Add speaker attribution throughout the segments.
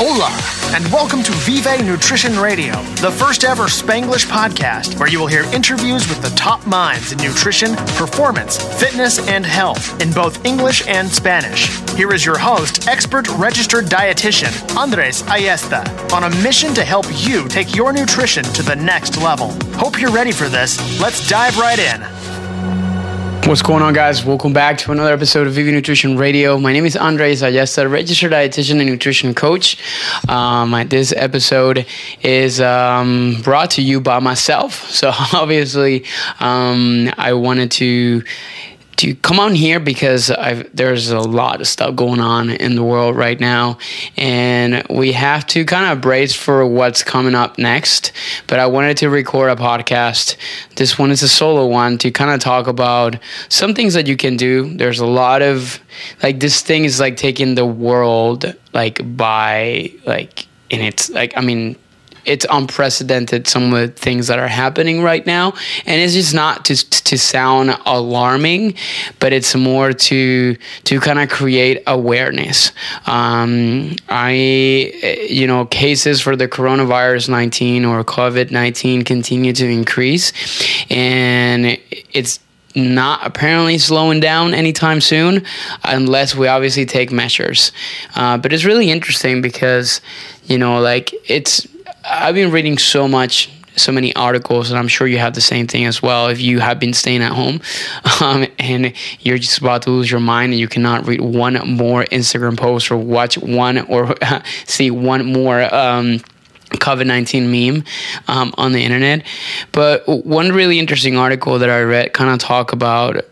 Speaker 1: Hola, and welcome to Vive Nutrition Radio, the first ever Spanglish podcast where you will hear interviews with the top minds in nutrition, performance, fitness, and health in both English and Spanish. Here is your host, expert registered dietitian, Andres Ayesta, on a mission to help you take your nutrition to the next level. Hope you're ready for this. Let's dive right in.
Speaker 2: What's going on, guys? Welcome back to another episode of Vive Nutrition Radio. My name is Andres Ayesta, registered dietitian and nutrition coach. Um, this episode is um, brought to you by myself. So, obviously, um, I wanted to to come on here because I've, there's a lot of stuff going on in the world right now, and we have to kind of brace for what's coming up next. But I wanted to record a podcast. This one is a solo one to kind of talk about some things that you can do. There's a lot of like this thing is like taking the world like by like and its like I mean it's unprecedented some of the things that are happening right now. And it's just not to to sound alarming but it's more to to kind of create awareness. Um, i you know cases for the coronavirus 19 or covid-19 continue to increase and it's not apparently slowing down anytime soon unless we obviously take measures. Uh, but it's really interesting because you know like it's I've been reading so much so many articles, and I'm sure you have the same thing as well. If you have been staying at home um, and you're just about to lose your mind and you cannot read one more Instagram post or watch one or see one more. Um, COVID 19 meme um, on the internet. But one really interesting article that I read kind of talk about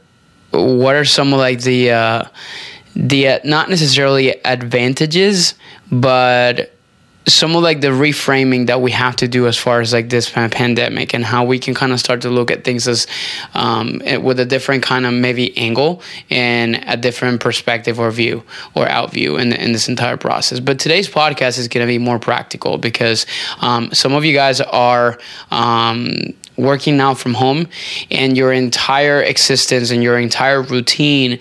Speaker 2: what are some of like the, uh, the uh, not necessarily advantages, but some of like the reframing that we have to do as far as like this pandemic and how we can kind of start to look at things as um, eh, with a different kind of maybe angle and a different perspective or view or out view in, in this entire process. But today's podcast is going to be more practical because um, some of you guys are um, working now from home and your entire existence and your entire routine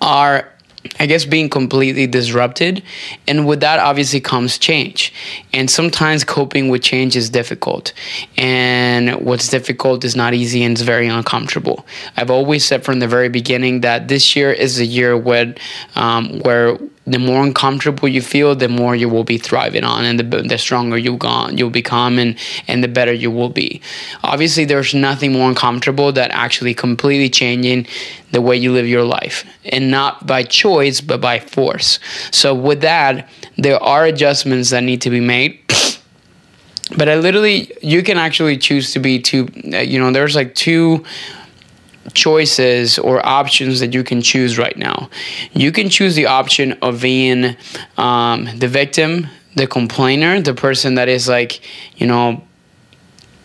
Speaker 2: are I guess being completely disrupted. And with that, obviously, comes change. And sometimes coping with change is difficult. And what's difficult is not easy and it's very uncomfortable. I've always said from the very beginning that this year is a year where, um, where the more uncomfortable you feel, the more you will be thriving on, and the, the stronger you go, you'll become, and and the better you will be. Obviously, there's nothing more uncomfortable than actually completely changing the way you live your life, and not by choice, but by force. So with that, there are adjustments that need to be made. But I literally, you can actually choose to be two. Uh, you know, there's like two choices or options that you can choose right now. You can choose the option of being um, the victim, the complainer, the person that is like, you know,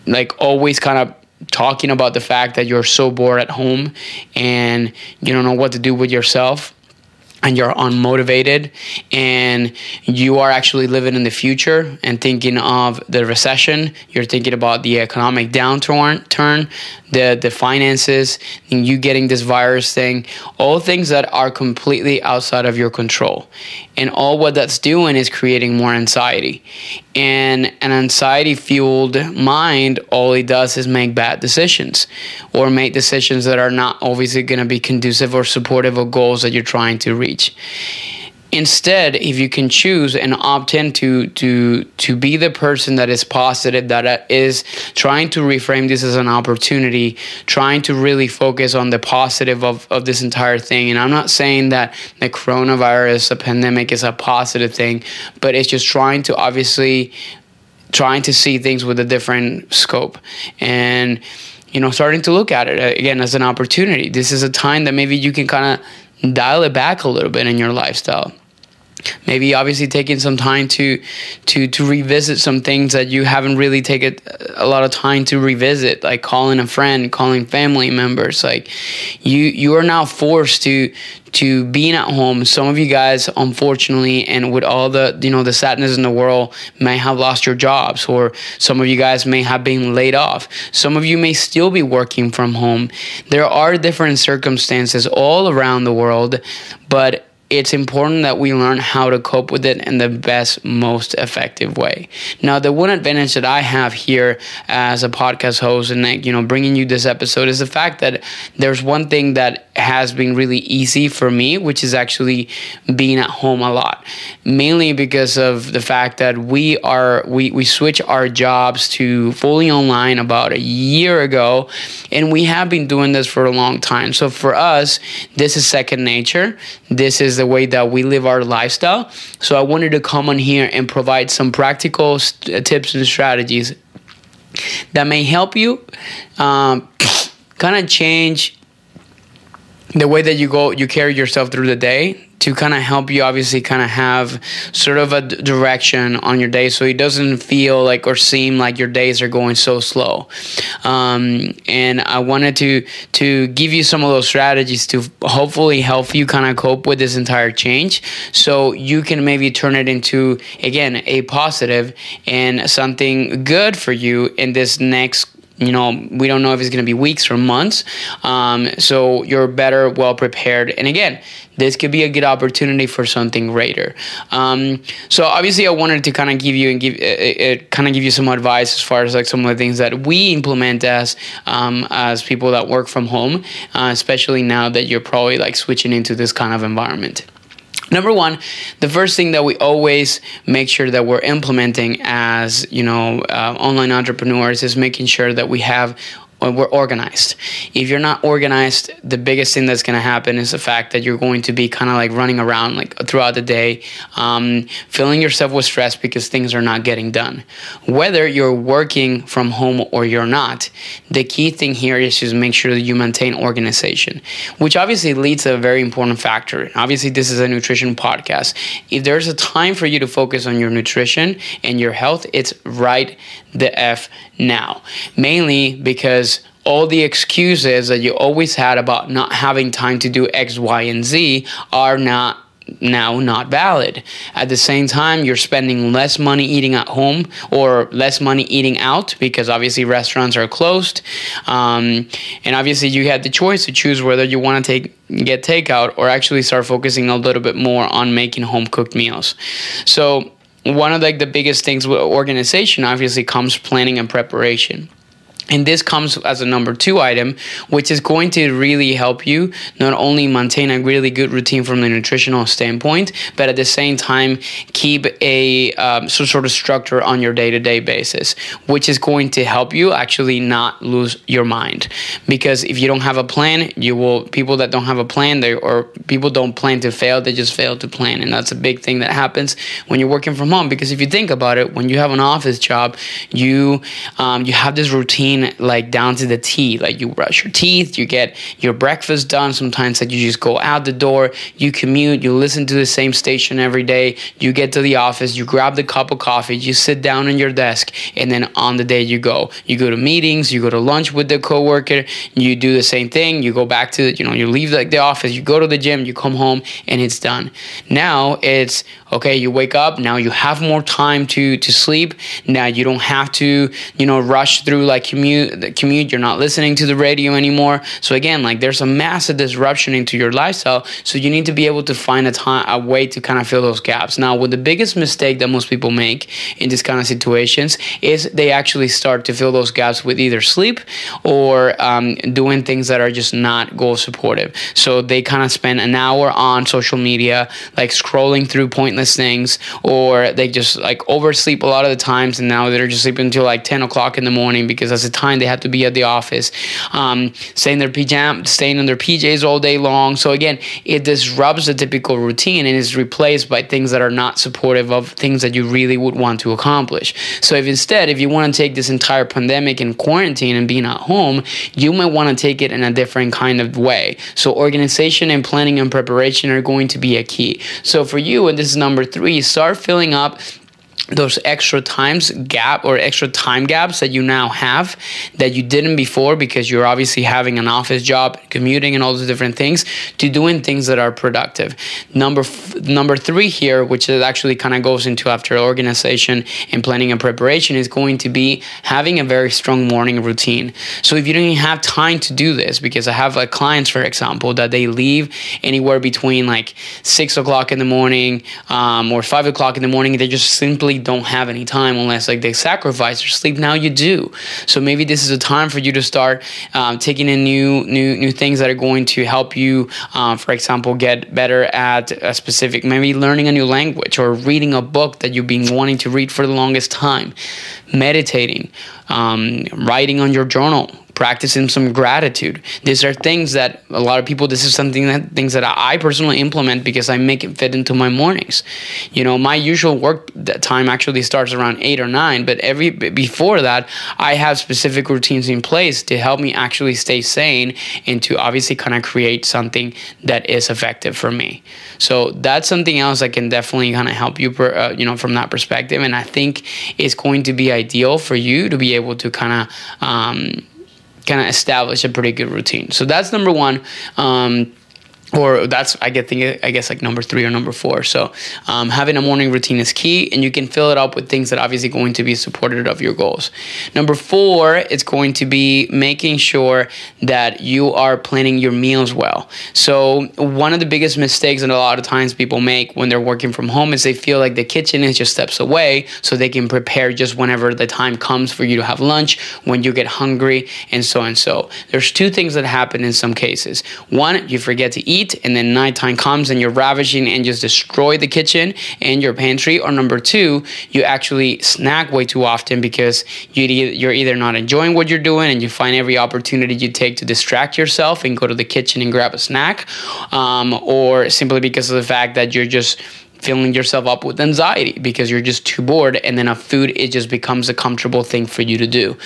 Speaker 2: like always kind of talking about the fact that you're so bored at home and you don't know what to do with yourself and you're unmotivated and you are actually living in the future and thinking of the recession you're thinking about the economic downturn turn the the finances and you getting this virus thing all things that are completely outside of your control. And all what that's doing is creating more anxiety. And an anxiety fueled mind all it does is make bad decisions or make decisions that are not obviously going to be conducive or supportive of goals that you're trying to reach instead if you can choose and opt in to to to be the person that is positive that is trying to reframe this as an opportunity trying to really focus on the positive of, of this entire thing. And i'm not saying that the coronavirus a pandemic is a positive thing but it's just trying to obviously trying to see things with a different scope. And you know starting to look at it uh, again as an opportunity. This is a time that maybe you can kind of dial it back a little bit in your lifestyle maybe obviously taking some time to to to revisit some things that you haven't really taken a lot of time to revisit like calling a friend calling family members. Like you you are now forced to to being at home. Some of you guys unfortunately and with all the you know the sadness in the world may have lost your jobs or some of you guys may have been laid off. Some of you may still be working from home. There are different circumstances all around the world but it's important that we learn how to cope with it in the best, most effective way. Now, the one advantage that I have here as a podcast host and like, you know, bringing you this episode is the fact that there's one thing that has been really easy for me, which is actually being at home a lot. Mainly because of the fact that we are we we switch our jobs to fully online about a year ago and we have been doing this for a long time. So for us, this is second nature. This is the way that we live our lifestyle. So I wanted to come on here and provide some practical st- tips and strategies that may help you um, kind of change the way that you go you carry yourself through the day to kind of help you obviously kind of have sort of a d- direction on your day so it doesn't feel like or seem like your days are going so slow. Um, and i wanted to to give you some of those strategies to hopefully help you kind of cope with this entire change. So you can maybe turn it into again a positive and something good for you in this next you know we don't know if it's going to be weeks or months. Um, so you're better well prepared. And again this could be a good opportunity for something greater. Um, so obviously i wanted to kind of give you and give it, it kind of give you some advice as far as like some of the things that we implement as um, as people that work from home uh, especially now that you're probably like switching into this kind of environment Number one, the first thing that we always make sure that we're implementing as you know uh, online entrepreneurs is making sure that we have we're organized. If you're not organized, the biggest thing that's going to happen is the fact that you're going to be kind of like running around like throughout the day, um, filling yourself with stress because things are not getting done. Whether you're working from home or you're not, the key thing here is to make sure that you maintain organization, which obviously leads to a very important factor. Obviously, this is a nutrition podcast. If there's a time for you to focus on your nutrition and your health, it's right the F now. Mainly because all the excuses that you always had about not having time to do X, Y, and Z are not now not valid. At the same time, you're spending less money eating at home or less money eating out because obviously restaurants are closed. Um, and obviously, you had the choice to choose whether you want to take get takeout or actually start focusing a little bit more on making home cooked meals. So one of like the biggest things with organization obviously comes planning and preparation and this comes as a number two item, which is going to really help you not only maintain a really good routine from the nutritional standpoint, but at the same time keep a um, some sort of structure on your day to day basis, which is going to help you actually not lose your mind. Because if you don't have a plan, you will people that don't have a plan, they or people don't plan to fail, they just fail to plan, and that's a big thing that happens when you're working from home. Because if you think about it, when you have an office job, you um, you have this routine like down to the T. Like you brush your teeth, you get your breakfast done. Sometimes like you just go out the door, you commute, you listen to the same station every day. You get to the office, you grab the cup of coffee, you sit down in your desk, and then on the day you go. You go to meetings, you go to lunch with the coworker, you do the same thing. You go back to you know you leave like the office, you go to the gym, you come home, and it's done. Now it's okay. You wake up. Now you have more time to to sleep. Now you don't have to you know rush through like commute commute you're not listening to the radio anymore. So again like there's a massive disruption into your lifestyle. So you need to be able to find a time a way to kind of fill those gaps. Now with the biggest mistake that most people make in these kind of situations is they actually start to fill those gaps with either sleep or um, doing things that are just not goal supportive. So they kind of spend an hour on social media like scrolling through pointless things or they just like oversleep a lot of the times and now they're just sleeping until like 10 o'clock in the morning because that's the time they have to be at the office, um, staying their pajama, staying in their PJs all day long. So again, it disrupts the typical routine and is replaced by things that are not supportive of things that you really would want to accomplish. So if instead, if you want to take this entire pandemic and quarantine and being at home, you might want to take it in a different kind of way. So organization and planning and preparation are going to be a key. So for you, and this is number three, start filling up those extra times gap or extra time gaps that you now have that you didn't before because you're obviously having an office job commuting and all those different things to doing things that are productive. Number f- number three here which is actually kind of goes into after organization and planning and preparation is going to be having a very strong morning routine. So if you don't have time to do this because i have like clients for example that they leave anywhere between like six o'clock in the morning um, or five o'clock in the morning they just simply don't have any time unless like they sacrifice their sleep. Now you do. So maybe this is a time for you to start um, taking in new new new things that are going to help you. Um, for example, get better at a specific, maybe learning a new language or reading a book that you've been wanting to read for the longest time, meditating, um, writing on your journal practicing some gratitude. These are things that a lot of people. This is something that things that I personally implement because I make it fit into my mornings. You know, my usual work time actually starts around eight or nine, but every before that, I have specific routines in place to help me actually stay sane and to obviously kind of create something that is effective for me. So that's something else that can definitely kind of help you, uh, you know, from that perspective. And I think it's going to be ideal for you to be able to kind of. Um, kind of establish a pretty good routine. So that's number one. Um, or that's I get think I guess like number three or number four. So um, having a morning routine is key, and you can fill it up with things that obviously going to be supportive of your goals. Number four, it's going to be making sure that you are planning your meals well. So one of the biggest mistakes that a lot of times people make when they're working from home is they feel like the kitchen is just steps away, so they can prepare just whenever the time comes for you to have lunch, when you get hungry, and so and so. There's two things that happen in some cases. One, you forget to eat eat and then nighttime comes and you're ravaging and just destroy the kitchen and your pantry. Or number two you actually snack way too often because you're either not enjoying what you're doing and you find every opportunity you take to distract yourself and go to the kitchen and grab a snack um, or simply because of the fact that you're just filling yourself up with anxiety because you're just too bored and then a food it just becomes a comfortable thing for you to do.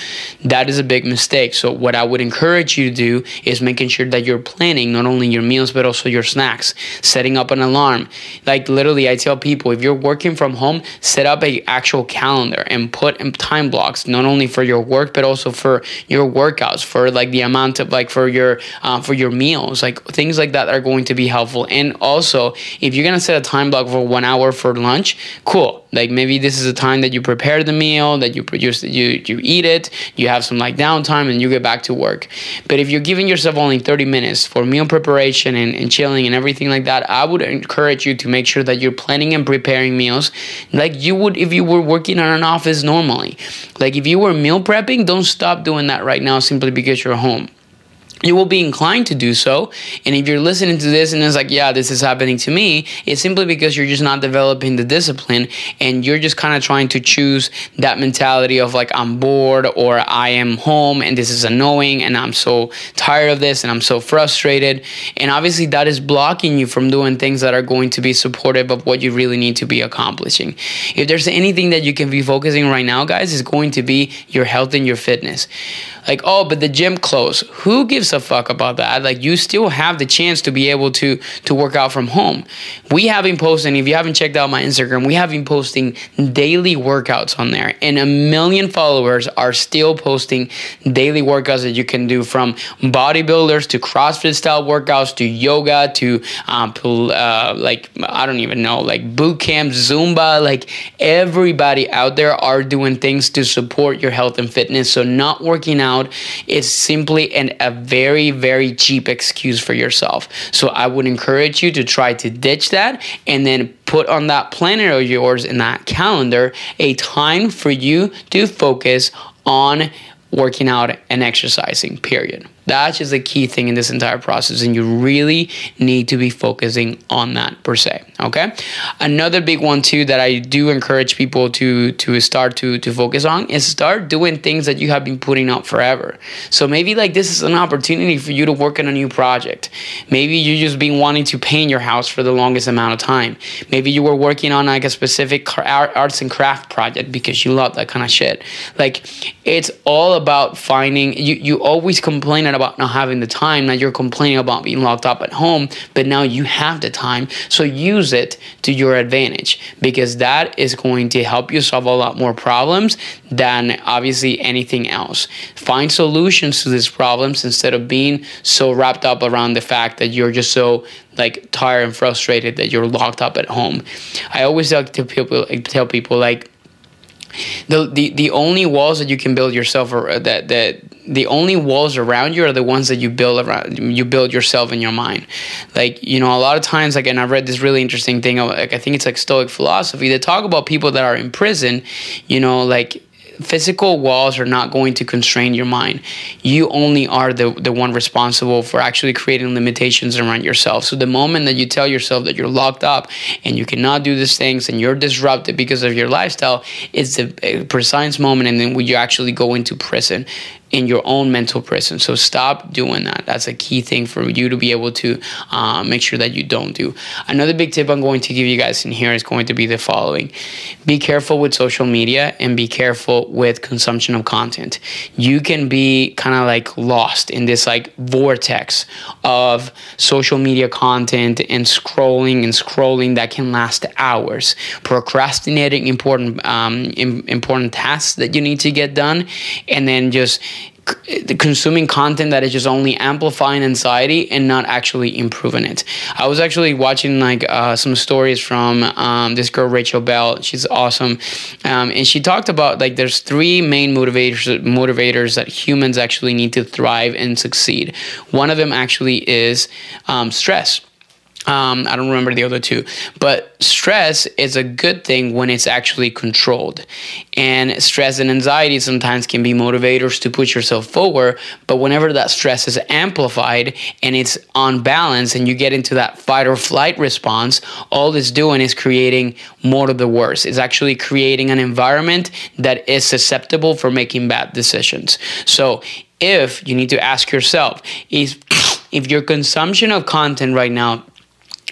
Speaker 2: That is a big mistake. So what i would encourage you to do is making sure that you're planning not only your meals but also your snacks setting up an alarm. Like literally i tell people if you're working from home set up a actual calendar and put in time blocks not only for your work but also for your workouts for like the amount of like for your uh, for your meals like things like that are going to be helpful. And also if you're gonna set a time block for one hour for lunch, cool. Like maybe this is a time that you prepare the meal, that you produce, you you eat it, you have some like downtime, and you get back to work. But if you're giving yourself only 30 minutes for meal preparation and, and chilling and everything like that, I would encourage you to make sure that you're planning and preparing meals like you would if you were working on an office normally. Like if you were meal prepping, don't stop doing that right now simply because you're home you will be inclined to do so. And if you're listening to this and it's like, yeah, this is happening to me, it's simply because you're just not developing the discipline and you're just kind of trying to choose that mentality of like, I'm bored or I am home and this is annoying and I'm so tired of this and I'm so frustrated. And obviously, that is blocking you from doing things that are going to be supportive of what you really need to be accomplishing. If there's anything that you can be focusing right now, guys, is going to be your health and your fitness like oh but the gym closed who gives a fuck about that. Like you still have the chance to be able to to work out from home. We have been posting if you haven't checked out my instagram we have been posting daily workouts on there. And a million followers are still posting daily workouts that you can do from bodybuilders to crossfit style workouts to yoga to um, uh, like i don't even know like boot camp zumba. Like everybody out there are doing things to support your health and fitness. So not working out is simply an, a very, very cheap excuse for yourself. So I would encourage you to try to ditch that and then put on that planner of yours in that calendar a time for you to focus on working out and exercising, period. That's just a key thing in this entire process, and you really need to be focusing on that per se. Okay. Another big one too that I do encourage people to to start to to focus on is start doing things that you have been putting up forever. So maybe like this is an opportunity for you to work on a new project. Maybe you just been wanting to paint your house for the longest amount of time. Maybe you were working on like a specific arts and craft project because you love that kind of shit. Like it's all about finding you. You always complain about not having the time. Now you're complaining about being locked up at home, but now you have the time. So use it to your advantage because that is going to help you solve a lot more problems than obviously anything else. Find solutions to these problems instead of being so wrapped up around the fact that you're just so like tired and frustrated that you're locked up at home. I always like to people tell people like the, the the only walls that you can build yourself or that that the only walls around you are the ones that you build around you build yourself in your mind like you know a lot of times like and i read this really interesting thing like i think it's like stoic philosophy they talk about people that are in prison you know like physical walls are not going to constrain your mind. You only are the, the one responsible for actually creating limitations around yourself. So the moment that you tell yourself that you're locked up and you cannot do these things and you're disrupted because of your lifestyle, it's the eh, precise moment and then when you actually go into prison in your own mental prison. So stop doing that. That's a key thing for you to be able to uh, make sure that you don't do. Another big tip I'm going to give you guys in here is going to be the following be careful with social media and be careful with consumption of content. You can be kind of like lost in this like vortex of social media content and scrolling and scrolling that can last hours, procrastinating important um, important tasks that you need to get done, and then just consuming content that is just only amplifying anxiety and not actually improving it. I was actually watching like uh, some stories from um, this girl Rachel Bell. She's awesome, um, and she talked about like there's three main motivators motivators that humans actually need to thrive and succeed. One of them actually is um, stress. Um, I don't remember the other two, but stress is a good thing when it's actually controlled. And stress and anxiety sometimes can be motivators to push yourself forward, but whenever that stress is amplified and it's on balance and you get into that fight or flight response, all it's doing is creating more of the worst. It's actually creating an environment that is susceptible for making bad decisions. So if you need to ask yourself, is if your consumption of content right now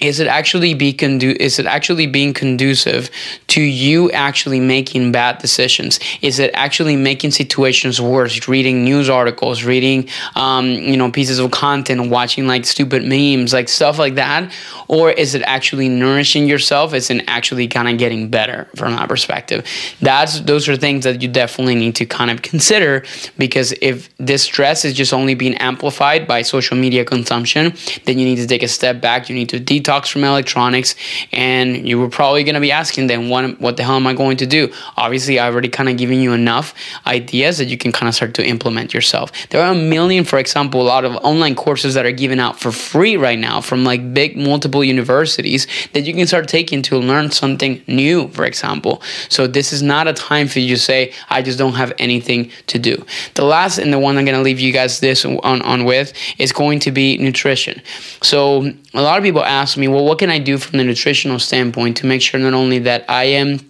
Speaker 2: is it actually be condu- is it actually being conducive to you actually making bad decisions? Is it actually making situations worse? Reading news articles reading um, you know pieces of content watching like stupid memes like stuff like that? Or is it actually nourishing yourself? Is it actually kind of getting better from that perspective? That's those are things that you definitely need to kind of consider because if this stress is just only being amplified by social media consumption then you need to take a step back. You need to de- detox from electronics, and you were probably going to be asking them, what, what the hell am I going to do? Obviously, I've already kind of given you enough ideas that you can kind of start to implement yourself. There are a million, for example, a lot of online courses that are given out for free right now from like big multiple universities that you can start taking to learn something new, for example. So this is not a time for you to say, I just don't have anything to do. The last and the one I'm going to leave you guys this on, on with is going to be nutrition. So a lot of people ask me, well, what can I do from the nutritional standpoint to make sure not only that I am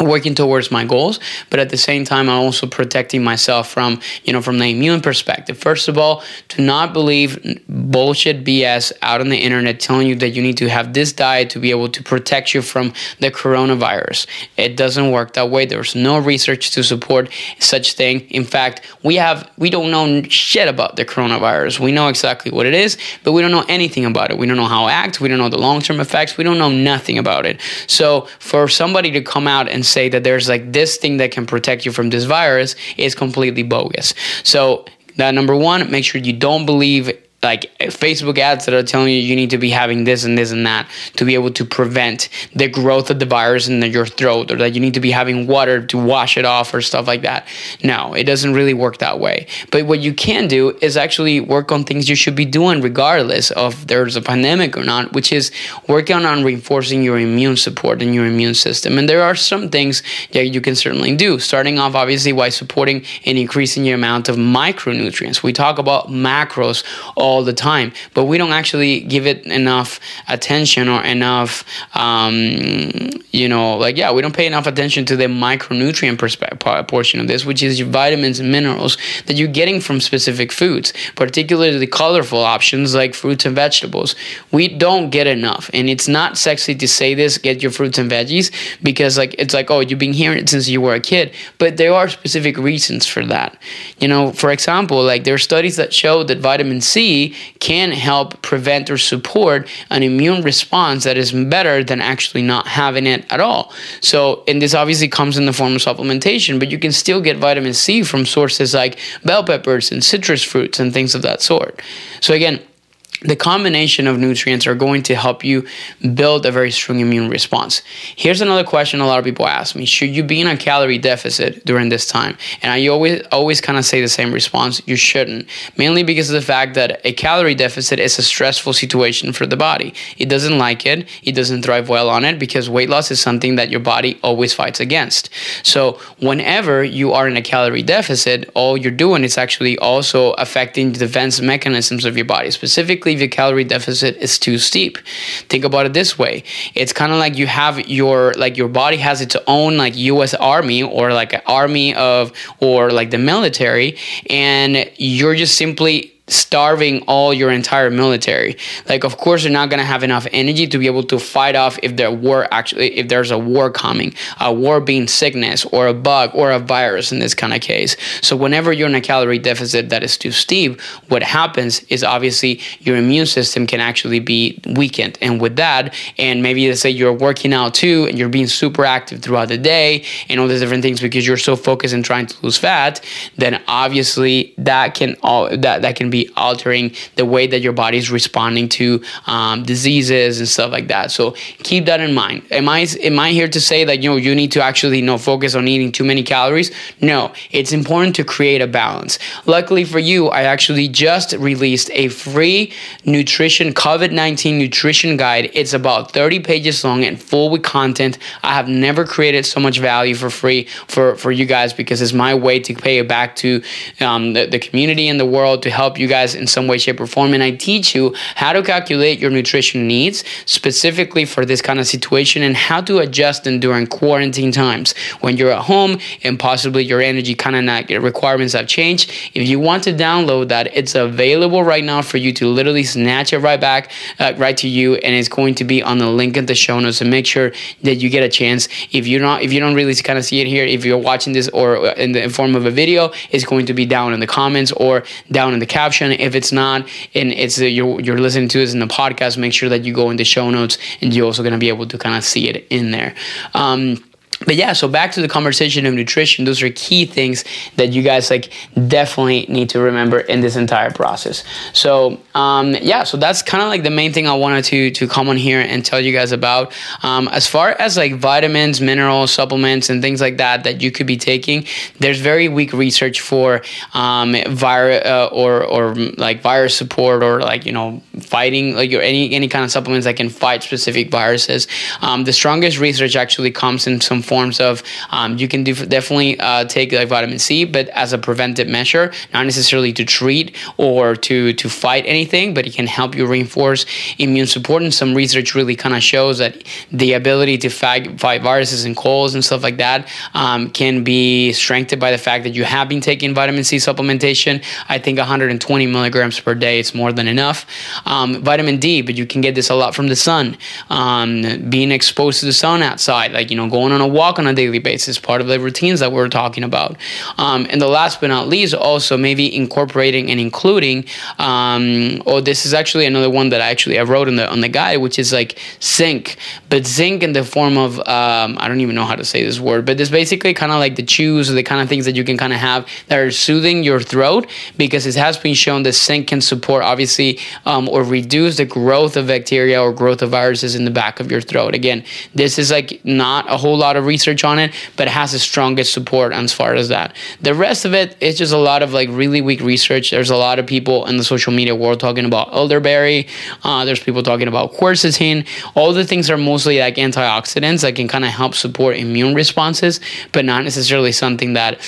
Speaker 2: working towards my goals but at the same time i'm also protecting myself from you know from the immune perspective. First of all to not believe bullshit bs out on the internet telling you that you need to have this diet to be able to protect you from the coronavirus. It doesn't work that way. There's no research to support such thing. In fact we have we don't know shit about the coronavirus. We know exactly what it is but we don't know anything about it. We don't know how it acts. We don't know the long-term effects. We don't know nothing about it. So for somebody to come out and say that there's like this thing that can protect you from this virus is completely bogus. So that number one, make sure you don't believe like Facebook ads that are telling you you need to be having this and this and that to be able to prevent the growth of the virus in your throat or that you need to be having water to wash it off or stuff like that. No, it doesn't really work that way. But what you can do is actually work on things you should be doing regardless of there's a pandemic or not, which is working on reinforcing your immune support and your immune system. And there are some things that you can certainly do, starting off obviously by supporting and increasing your amount of micronutrients. We talk about macros all all the time, but we don't actually give it enough attention or enough, um, you know, like, yeah, we don't pay enough attention to the micronutrient perspe- portion of this, which is your vitamins and minerals that you're getting from specific foods, particularly the colorful options like fruits and vegetables. We don't get enough. And it's not sexy to say this, get your fruits and veggies, because like it's like, oh, you've been hearing it since you were a kid. But there are specific reasons for that. You know, for example, like there are studies that show that vitamin C can help prevent or support an immune response that is better than actually not having it at all. So, and this obviously comes in the form of supplementation, but you can still get vitamin C from sources like bell peppers and citrus fruits and things of that sort. So, again, the combination of nutrients are going to help you build a very strong immune response. Here's another question a lot of people ask me: Should you be in a calorie deficit during this time? And I always always kind of say the same response: You shouldn't. Mainly because of the fact that a calorie deficit is a stressful situation for the body. It doesn't like it. It doesn't thrive well on it because weight loss is something that your body always fights against. So whenever you are in a calorie deficit, all you're doing is actually also affecting the defense mechanisms of your body, specifically if your calorie deficit is too steep. Think about it this way. It's kind of like you have your like your body has its own like US army or like an army of or like the military and you're just simply starving all your entire military. Like, of course, they're not going to have enough energy to be able to fight off if there war actually if there's a war coming, a war being sickness or a bug or a virus in this kind of case. So whenever you're in a calorie deficit that is too steep, what happens is obviously your immune system can actually be weakened, and with that, and maybe let's say you're working out too, and you're being super active throughout the day, and all these different things because you're so focused in trying to lose fat, then obviously that can all that that can be be altering the way that your body is responding to um, diseases and stuff like that. So keep that in mind. Am I am I here to say that you know you need to actually you know focus on eating too many calories? No, it's important to create a balance. Luckily for you, I actually just released a free nutrition COVID nineteen nutrition guide. It's about thirty pages long and full with content. I have never created so much value for free for for you guys because it's my way to pay it back to um, the, the community and the world to help you you guys in some way, shape, or form. And I teach you how to calculate your nutrition needs specifically for this kind of situation and how to adjust them during quarantine times when you're at home and possibly your energy kind of requirements have changed. If you want to download that, it's available right now for you to literally snatch it right back, uh, right to you, and it's going to be on the link in the show notes. So make sure that you get a chance. If you're not, if you don't really kind of see it here, if you're watching this or in the form of a video, it's going to be down in the comments or down in the caption option. If it's not, and it's uh, you're you're listening to this in the podcast, make sure that you go in the show notes, and you're also going to be able to kind of see it in there. Um, but yeah so back to the conversation of nutrition those are key things that you guys like definitely need to remember in this entire process. So um, yeah so that's kind of like the main thing i wanted to to come on here and tell you guys about. Um, as far as like vitamins minerals supplements and things like that that you could be taking there's very weak research for um, virus uh, or or like virus support or like you know fighting like or any any kind of supplements that can fight specific viruses. Um, the strongest research actually comes in some forms of um, you can do, definitely uh, take like vitamin C, but as a preventive measure, not necessarily to treat or to to fight anything, but it can help you reinforce immune support. And some research really kind of shows that the ability to fight, fight viruses and colds and stuff like that um, can be strengthened by the fact that you have been taking vitamin C supplementation. I think 120 milligrams per day is more than enough. Um, vitamin D, but you can get this a lot from the sun. Um, being exposed to the sun outside, like you know, going on a walk on a daily basis, part of the routines that we're talking about. Um, and the last but not least, also maybe incorporating and including. Um, oh, this is actually another one that I actually I wrote on the on the guide, which is like zinc, but zinc in the form of um, I don't even know how to say this word, but it's basically kind of like the chews or the kind of things that you can kind of have that are soothing your throat because it has been shown that zinc can support obviously um, or reduce the growth of bacteria or growth of viruses in the back of your throat. Again, this is like not a whole lot of research on it, but it has the strongest support as far as that. The rest of it is just a lot of like really weak research. There's a lot of people in the social media world talking about elderberry. Uh, there's people talking about quercetin. All the things are mostly like antioxidants that can kind of help support immune responses, but not necessarily something that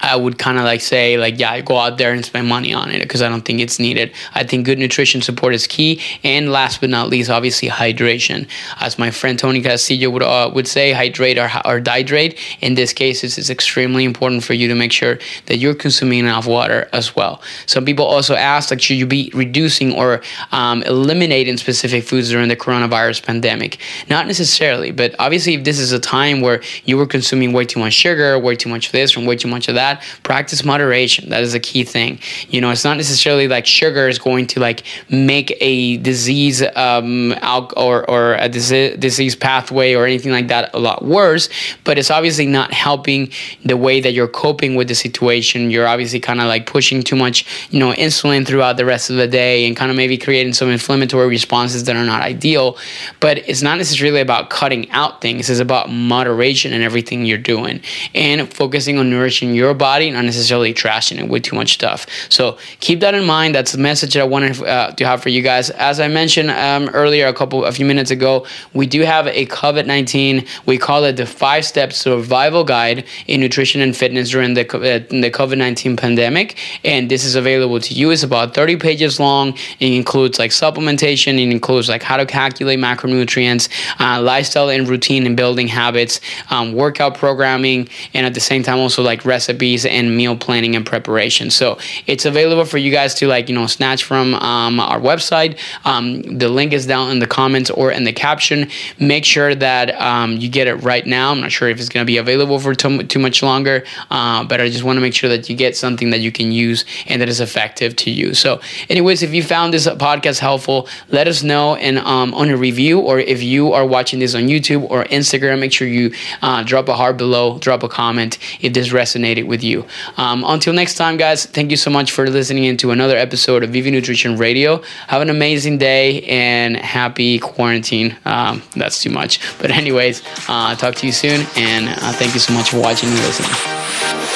Speaker 2: I would kind of like say like yeah, go out there and spend money on it because I don't think it's needed. I think good nutrition support is key, and last but not least, obviously hydration. As my friend Tony Castillo would uh, would say, hydrate or, or dehydrate. In this case, it's, it's extremely important for you to make sure that you're consuming enough water as well. Some people also ask like should you be reducing or um, eliminating specific foods during the coronavirus pandemic? Not necessarily, but obviously if this is a time where you were consuming way too much sugar, way too much of this, and way too much of that, practice moderation. That is a key thing. You know, it's not necessarily like sugar is going to like make a disease um, or or a disease, disease pathway or anything like that a lot worse, but it's obviously not helping the way that you're coping with the situation. You're obviously kind of like pushing too much, you know, insulin throughout the rest of the day and kind of maybe creating some inflammatory responses that are not ideal. But it's not necessarily about cutting out things. It's about moderation in everything you're doing and focusing on nourishing your body, not necessarily trashing it with too much stuff. So keep that in mind. That's the message that I wanted uh, to have for you guys. As I mentioned um, earlier, a couple, a few minutes ago, we do have a COVID 19, we call it the five step survival guide in nutrition and fitness during the, uh, the COVID 19 pandemic. And this is available to you. It's about 30 pages long. It includes like supplementation, it includes like how to calculate macronutrients, uh, lifestyle and routine and building habits, um, workout programming, and at the same time, also like recipes and meal planning and preparation. So it's available for you guys to like, you know, snatch from um, our website. Um, the link is down in the comments or in the caption. Make sure that um, you get it right now. I'm not sure if it's going to be available for too, too much longer, uh, but I just want to make sure that you get something that you can use and that is effective to you. So, anyways, if you found this podcast helpful, let us know and um, on a review, or if you are watching this on YouTube or Instagram, make sure you uh, drop a heart below, drop a comment if this resonated with you. Um, until next time, guys, thank you so much for listening into another episode of Vive Nutrition Radio. Have an amazing day and happy quarantine. Um, that's too much. But, anyways, uh, talk to you soon and uh, thank you so much for watching and listening.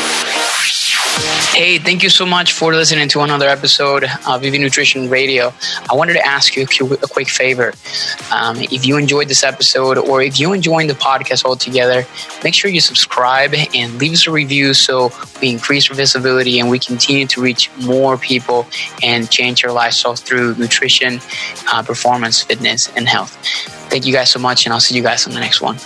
Speaker 2: Hey, thank you so much for listening to another episode of Vive Nutrition Radio. I wanted to ask you a quick favor. Um, if you enjoyed this episode or if you enjoyed the podcast altogether, make sure you subscribe and leave us a review so we increase our visibility and we continue to reach more people and change their lifestyle through nutrition, uh, performance, fitness, and health. Thank you guys so much, and I'll see you guys on the next one.